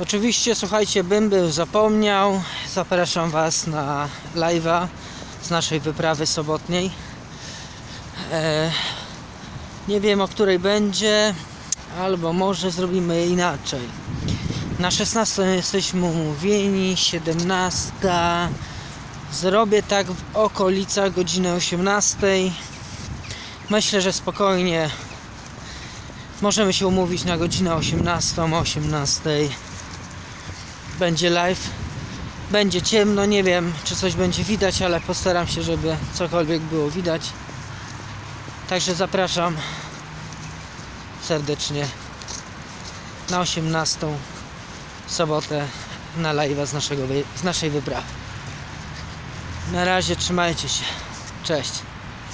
Oczywiście, słuchajcie, bym był zapomniał. Zapraszam Was na live'a z naszej wyprawy sobotniej. E, nie wiem o której będzie, albo może zrobimy inaczej. Na 16 jesteśmy umówieni, 17. Zrobię tak w okolicach godziny 18. Myślę, że spokojnie możemy się umówić na godzinę 18, o 18. Będzie live. Będzie ciemno, nie wiem czy coś będzie widać, ale postaram się, żeby cokolwiek było widać. Także zapraszam serdecznie na 18 w sobotę na live z, naszego, z naszej wyprawy. Na razie trzymajcie się. Cześć.